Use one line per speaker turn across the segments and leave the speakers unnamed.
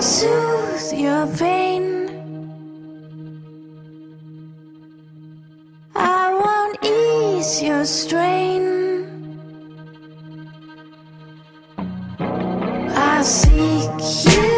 soothe your pain. I won't ease your strain. I seek you.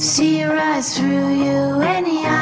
See your eyes through you any eye.